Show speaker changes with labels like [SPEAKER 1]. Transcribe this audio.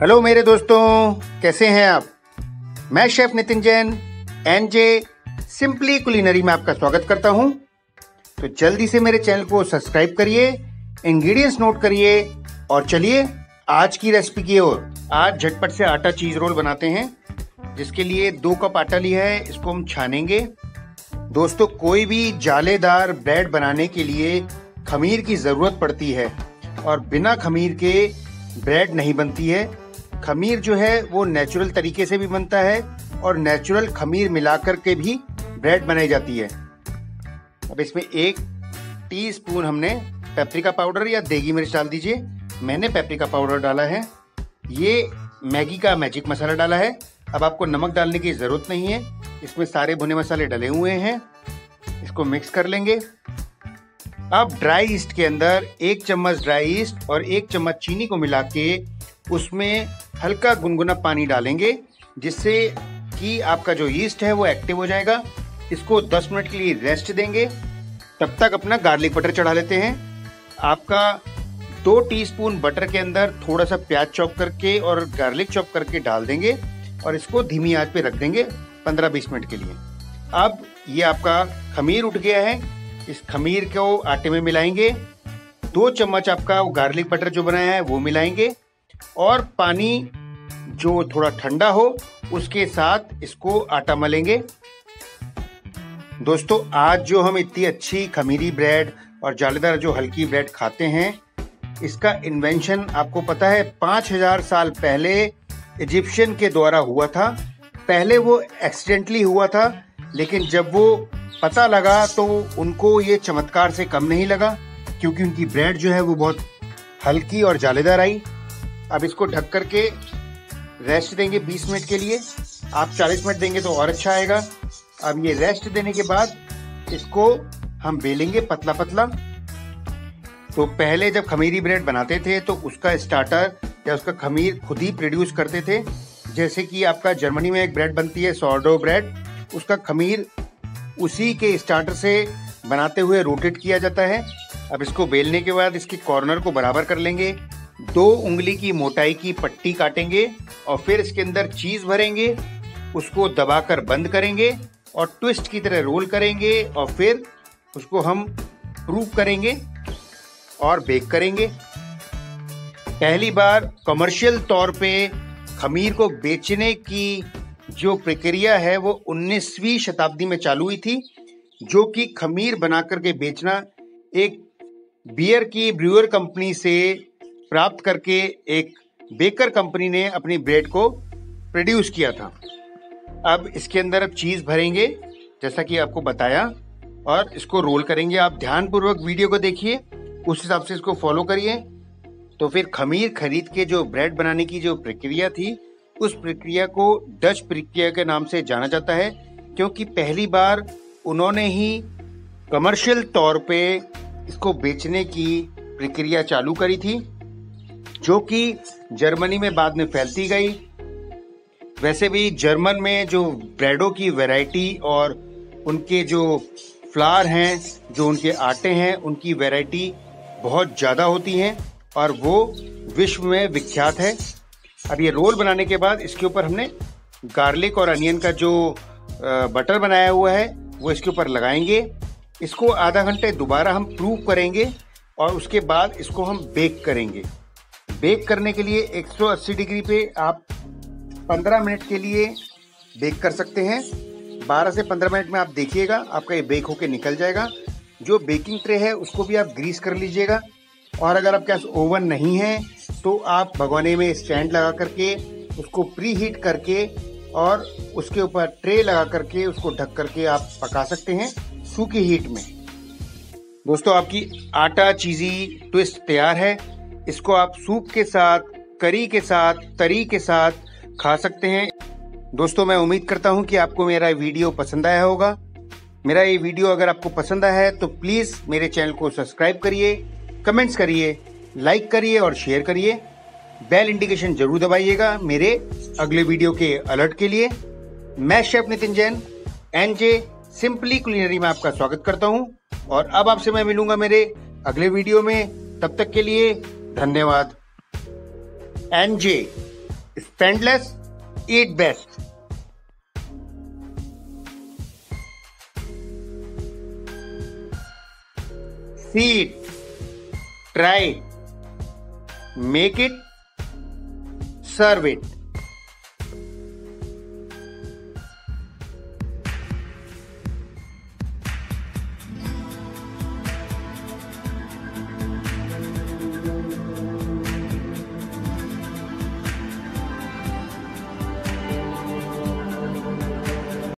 [SPEAKER 1] Hello मेरे दोस्तों, कैसे हैं आप? मैं chef Nitin Jain N J simply culinary में आपका स्वागत करता हूँ। तो जल्दी से मेरे चैनल को सब्सक्राइब करिए इंग्रेडिएंट्स नोट करिए, और चलिए आज की रेसिपी की ओर। आज झटपट से आटा चीज़ रोल बनाते हैं, जिसके लिए दो कप आटा लिया है, इसको हम छानेंगे। दोस्तों, कोई भी जालेदार ब्रेड बनाने के लिए खमीर की ज़रूरत पड़ती है, और बिना खमीर के ब्रेड नहीं बनती है। खमीर जो है, वो नेचुरल तरीके से भी बनता है और नेचुरल खमीर मिलाकर के भी ब्रेड बनाई जाती है। अब इसमें एक टीस्पून हमने पेपरिका पाउडर या देगी मिर्च डाल दीजिए। मैंने पेपरिका पाउडर डाला है। ये मैगी का मैजिक मसाला डाला है। अब आपको नमक डालने की ज़रूरत नहीं है। इसमें सारे भुने मसाले डले हुए हैं। इसको मिक्स कर लेंगे। अब ड्राई ईस्ट के अंदर एक चम्मच ड्राई ईस्ट और एक चम्मच चीनी को मिला के उसमें हल्का गुनगुना पानी डालेंगे, जिससे कि आपका जो ईस्ट है वो एक्टिव हो जाएगा। इसको 10 मिनट के लिए रेस्ट देंगे। तब तक अपना गार्लिक बटर चढ़ा लेते हैं। आपका दो टीस्पून बटर के अंदर थोड़ा सा प्याज चॉप करके और गार्लिक चॉप करके डाल देंगे और इसको धीमी आँच पे रख देंगे 15-20 मिनट के लिए। अब ये आपका खमीर उठ गया है। इस खमीर को आटे में मिलाएँगे। दो चम्मच आपका गार्लिक बटर जो बनाया है वो मिलाएँगे। और पानी जो थोड़ा ठंडा हो, उसके साथ इसको आटा मलेंगे। दोस्तों, आज जो हम इतनी अच्छी खमीरी ब्रेड और जालेदार जो हल्की ब्रेड खाते हैं, इसका इन्वेंशन आपको पता है, पाँच हज़ार साल पहले इजिप्शियन के द्वारा हुआ था। पहले वो एक्सीडेंटली हुआ था, लेकिन जब वो पता लगा तो उनको ये चमत्कार से कम नहीं लगा, क्योंकि उनकी ब्रेड जो है वो बहुत हल्की और जालेदार आई। अब इसको ढक करके रेस्ट देंगे 20 मिनट के लिए। आप 40 मिनट देंगे तो और अच्छा आएगा। अब ये रेस्ट देने के बाद इसको हम बेलेंगे पतला पतला। तो पहले जब खमीरी ब्रेड बनाते थे तो उसका स्टार्टर या उसका खमीर खुद ही प्रोड्यूस करते थे। जैसे कि आपका जर्मनी में एक ब्रेड बनती है सॉर्डो ब्रेड उसका खमीर उसी के स्टार्टर से बनाते हुए रोटेट किया जाता है। अब इसको बेलने के बाद इसके कॉर्नर को बराबर कर लेंगे। दो उंगली की मोटाई की पट्टी काटेंगे और फिर इसके अंदर चीज़ भरेंगे, उसको दबाकर बंद करेंगे और ट्विस्ट की तरह रोल करेंगे और फिर उसको हम प्रूफ करेंगे और बेक करेंगे। पहली बार कमर्शियल तौर पे खमीर को बेचने की जो प्रक्रिया है वो 19वीं शताब्दी में चालू हुई थी, जो कि खमीर बना करके बेचना एक बियर की ब्रूअर कंपनी से प्राप्त करके एक बेकर कंपनी ने अपनी ब्रेड को प्रोड्यूस किया था। अब इसके अंदर अब चीज़ भरेंगे, जैसा कि आपको बताया, और इसको रोल करेंगे। आप ध्यानपूर्वक वीडियो को देखिए, उस हिसाब से इसको फॉलो करिए। तो फिर खमीर खरीद के जो ब्रेड बनाने की जो प्रक्रिया थी, उस प्रक्रिया को डच प्रक्रिया के नाम से जाना जाता है, क्योंकि पहली बार उन्होंने ही कमर्शियल तौर पे इसको बेचने की प्रक्रिया चालू करी थी। जो कि जर्मनी में बाद में फैलती गई। वैसे भी जर्मन में जो ब्रेडों की वैरायटी और उनके जो फ्लावर हैं, जो उनके आटे हैं, उनकी वैरायटी बहुत ज़्यादा होती हैं और वो विश्व में विख्यात है। अब ये रोल बनाने के बाद इसके ऊपर हमने गार्लिक और अनियन का जो बटर बनाया हुआ है, वो इसके ऊपर लगाएँगे। इसको आधा घंटे दोबारा हम प्रूव करेंगे और उसके बाद इसको हम बेक करेंगे। बेक करने के लिए 180 डिग्री पे आप 15 मिनट के लिए बेक कर सकते हैं। 12 से 15 मिनट में आप देखिएगा, आपका ये बेक होके निकल जाएगा। जो बेकिंग ट्रे है, उसको भी आप ग्रीस कर लीजिएगा। और अगर आपके पास ओवन नहीं है तो आप भगोने में स्टैंड लगा करके, उसको प्री हीट करके और उसके ऊपर ट्रे लगा करके, उसको ढक करके आप पका सकते हैं सूखी हीट में। दोस्तों, आपकी आटा चीजी ट्विस्ट तैयार है। इसको आप सूप के साथ, करी के साथ, तरी के साथ खा सकते हैं। दोस्तों, मैं उम्मीद करता हूँ कि आपको मेरा वीडियो पसंद आया होगा। मेरा ये वीडियो अगर आपको पसंद आया है तो प्लीज़ मेरे चैनल को सब्सक्राइब करिए, कमेंट्स करिए, लाइक करिए और शेयर करिए। बेल इंडिकेशन ज़रूर दबाइएगा मेरे अगले वीडियो के अलर्ट के लिए। मैं chef Nitin Jain N J simply culinary में आपका स्वागत करता हूँ। और अब आपसे मैं मिलूँगा मेरे अगले वीडियो में। तब तक के लिए धन्यवाद। NJ spendless eat best see it try make it serve it